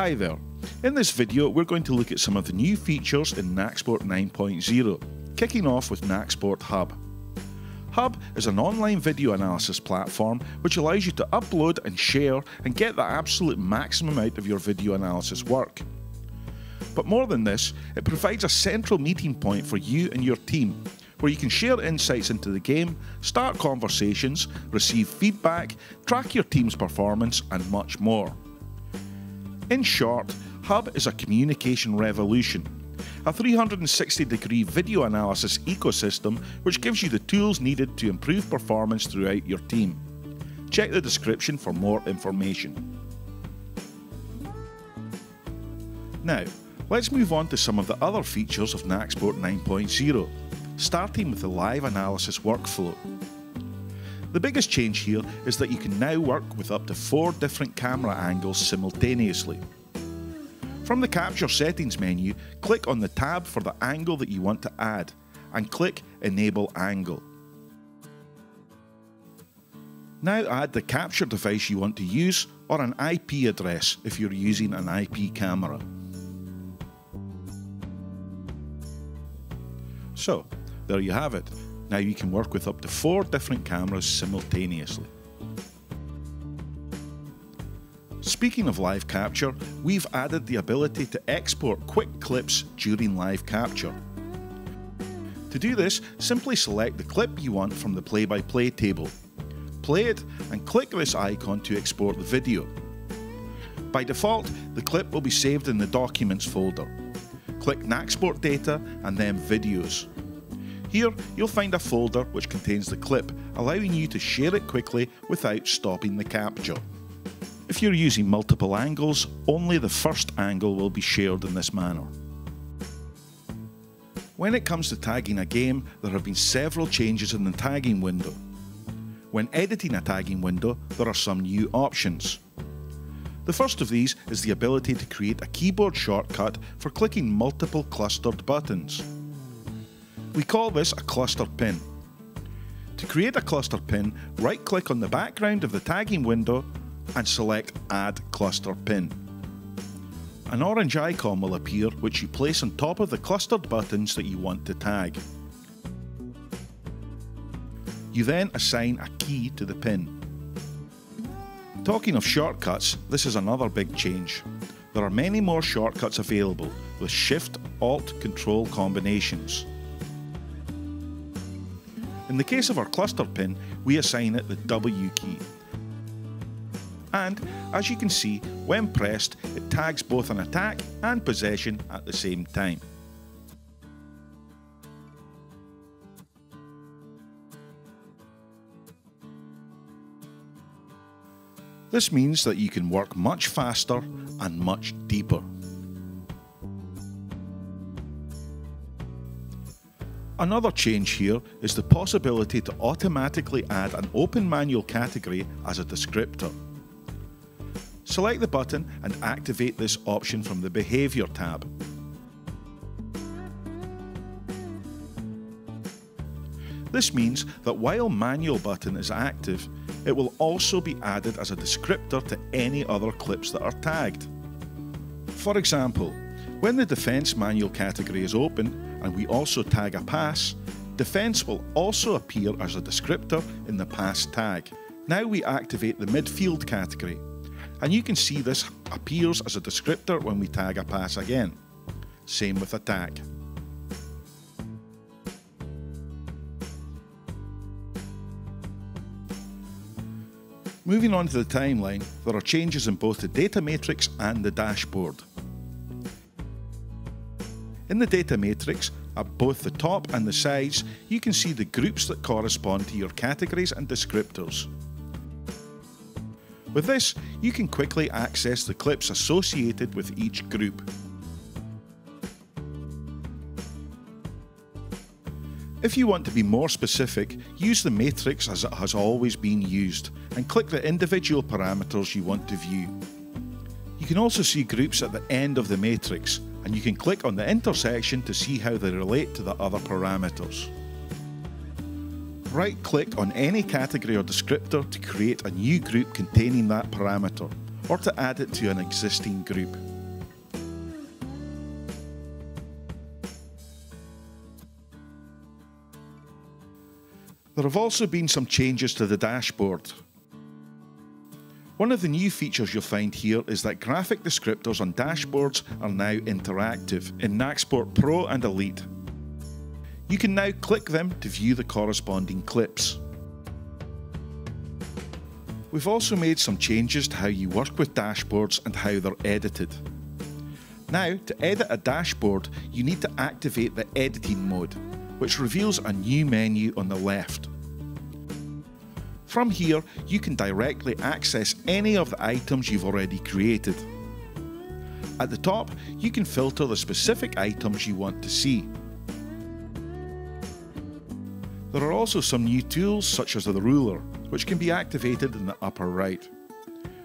Hi there. In this video we're going to look at some of the new features in Nacsport 9.0, kicking off with Nacsport Hub. Hub is an online video analysis platform which allows you to upload and share and get the absolute maximum out of your video analysis work. But more than this, it provides a central meeting point for you and your team where you can share insights into the game, start conversations, receive feedback, track your team's performance, and much more. In short, Hub is a communication revolution, a 360 degree video analysis ecosystem which gives you the tools needed to improve performance throughout your team. Check the description for more information. Now, let's move on to some of the other features of Nacsport 9.0, starting with the live analysis workflow. The biggest change here is that you can now work with up to four different camera angles simultaneously. From the Capture Settings menu, click on the tab for the angle that you want to add and click Enable Angle. Now add the capture device you want to use or an IP address if you're using an IP camera. So, there you have it. Now you can work with up to four different cameras simultaneously. Speaking of live capture, we've added the ability to export quick clips during live capture. To do this, simply select the clip you want from the play-by-play -play table. Play it and click this icon to export the video. By default, the clip will be saved in the Documents folder. Click Nacsport Data and then Videos. Here, you'll find a folder which contains the clip, allowing you to share it quickly without stopping the capture. If you're using multiple angles, only the first angle will be shared in this manner. When it comes to tagging a game, there have been several changes in the tagging window. When editing a tagging window, there are some new options. The first of these is the ability to create a keyboard shortcut for clicking multiple clustered buttons. We call this a cluster pin. To create a cluster pin, right click on the background of the tagging window and select Add Cluster Pin. An orange icon will appear which you place on top of the clustered buttons that you want to tag. You then assign a key to the pin. Talking of shortcuts, this is another big change. There are many more shortcuts available with Shift Alt Control combinations. In the case of our cluster pin, we assign it the W key. And as you can see, when pressed, it tags both an attack and possession at the same time. This means that you can work much faster and much deeper. Another change here is the possibility to automatically add an open manual category as a descriptor. Select the button and activate this option from the Behaviour tab. This means that while manual button is active, it will also be added as a descriptor to any other clips that are tagged. For example, when the defense manual category is open, and we also tag a pass, defense will also appear as a descriptor in the pass tag. Now we activate the midfield category, and you can see this appears as a descriptor when we tag a pass again. Same with attack. Moving on to the timeline, there are changes in both the data matrix and the dashboard. In the data matrix, at both the top and the sides, you can see the groups that correspond to your categories and descriptors. With this, you can quickly access the clips associated with each group. If you want to be more specific, use the matrix as it has always been used and click the individual parameters you want to view. You can also see groups at the end of the matrix and you can click on the intersection to see how they relate to the other parameters. Right click on any category or descriptor to create a new group containing that parameter or to add it to an existing group. There have also been some changes to the dashboard. One of the new features you'll find here is that graphic descriptors on dashboards are now interactive in Nacsport Pro and Elite. You can now click them to view the corresponding clips. We've also made some changes to how you work with dashboards and how they're edited. Now, to edit a dashboard, you need to activate the editing mode, which reveals a new menu on the left. From here, you can directly access any of the items you've already created. At the top, you can filter the specific items you want to see. There are also some new tools such as the ruler, which can be activated in the upper right.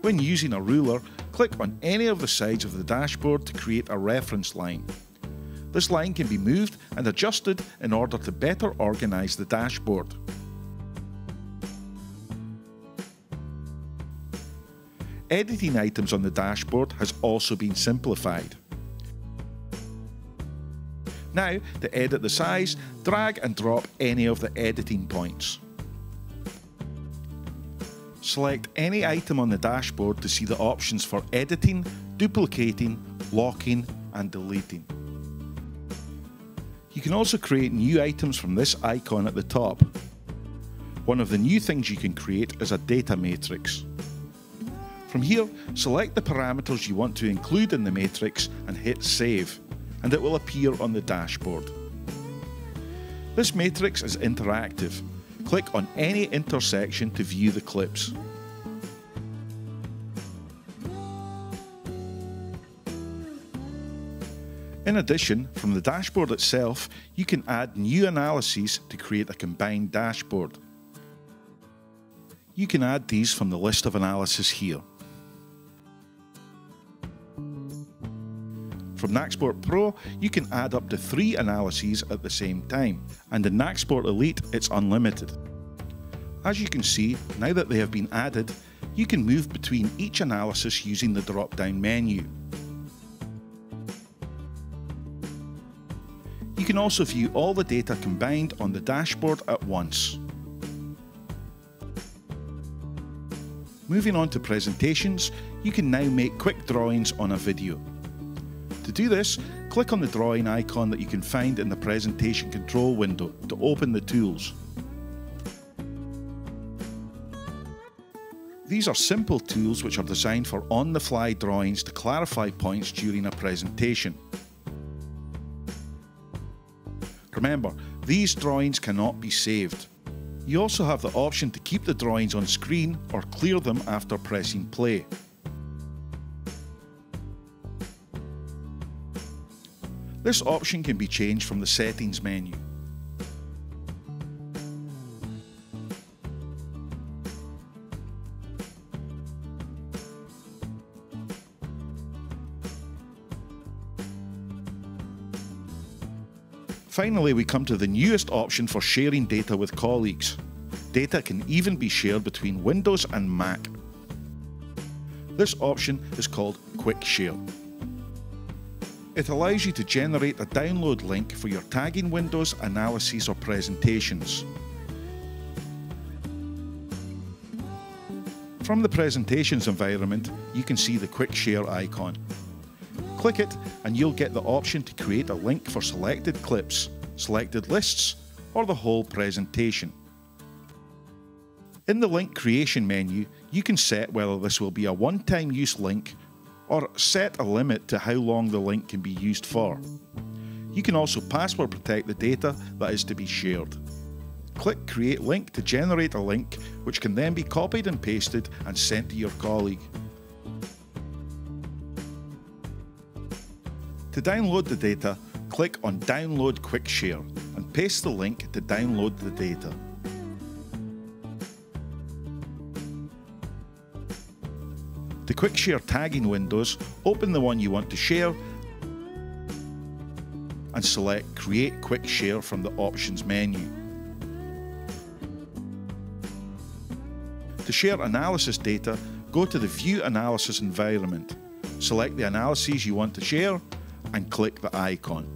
When using a ruler, click on any of the sides of the dashboard to create a reference line. This line can be moved and adjusted in order to better organise the dashboard. Editing items on the dashboard has also been simplified. Now, to edit the size, drag and drop any of the editing points. Select any item on the dashboard to see the options for editing, duplicating, locking and deleting. You can also create new items from this icon at the top. One of the new things you can create is a data matrix. From here, select the parameters you want to include in the matrix and hit Save, and it will appear on the dashboard. This matrix is interactive. Click on any intersection to view the clips. In addition, from the dashboard itself, you can add new analyses to create a combined dashboard. You can add these from the list of analysis here. From Nacsport Pro, you can add up to three analyses at the same time, and in Nacsport Elite, it's unlimited. As you can see, now that they have been added, you can move between each analysis using the drop-down menu. You can also view all the data combined on the dashboard at once. Moving on to presentations, you can now make quick drawings on a video. To do this, click on the drawing icon that you can find in the presentation control window to open the tools. These are simple tools which are designed for on-the-fly drawings to clarify points during a presentation. Remember, these drawings cannot be saved. You also have the option to keep the drawings on screen or clear them after pressing play. This option can be changed from the settings menu. Finally, we come to the newest option for sharing data with colleagues. Data can even be shared between Windows and Mac. This option is called Quick Share. It allows you to generate a download link for your tagging windows, analyses or presentations. From the presentations environment, you can see the quick share icon. Click it and you'll get the option to create a link for selected clips, selected lists, or the whole presentation. In the link creation menu, you can set whether this will be a one-time use link or set a limit to how long the link can be used for. You can also password protect the data that is to be shared. Click Create Link to generate a link which can then be copied and pasted and sent to your colleague. To download the data, click on Download Quick Share and paste the link to download the data. The quick share tagging windows, open the one you want to share and select Create Quick Share from the Options menu. To share analysis data, go to the View Analysis environment. Select the analyses you want to share and click the icon.